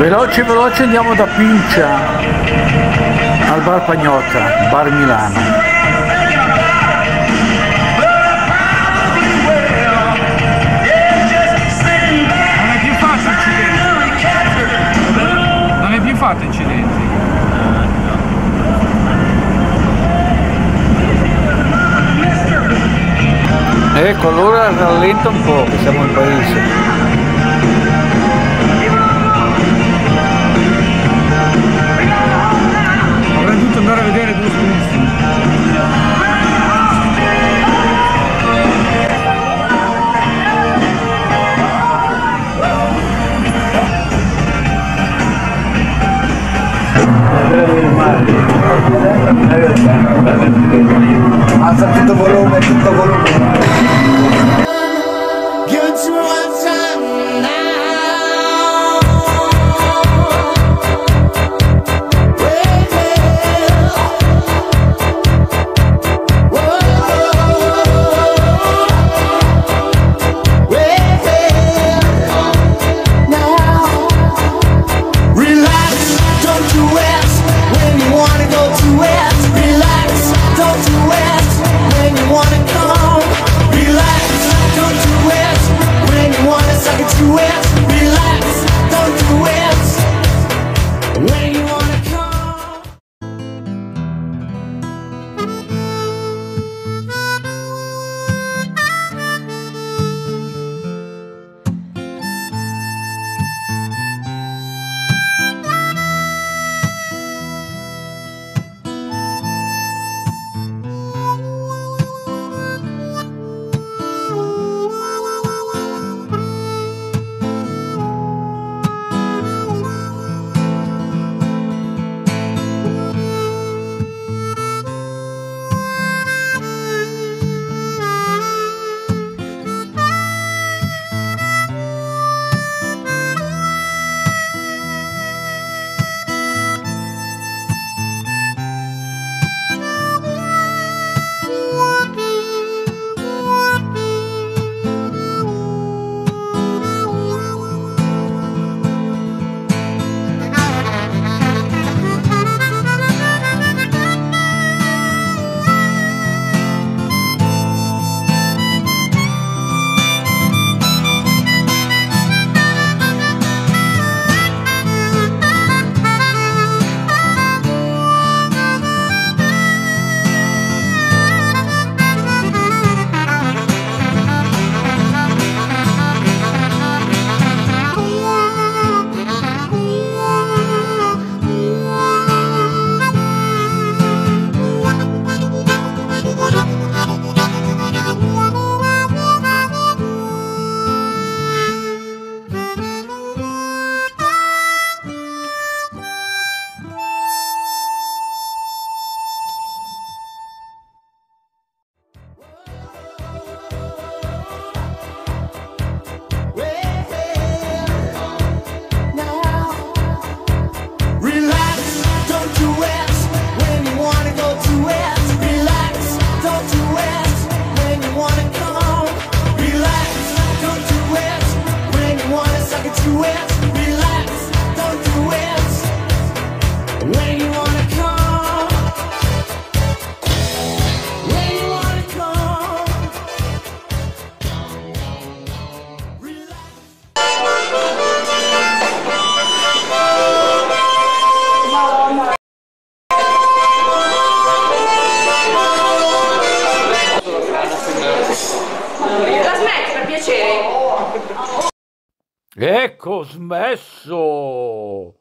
veloce veloce andiamo da Pincia al Bar Pagnotta, Bar Milano non è più fatto incidenti? non è più fatto incidenti Ecco, allora rallenta un po', che siamo in paese. हाँ सब तो बोलो मैं तो बोलो। La smetti per piacere. Ecco, smesso!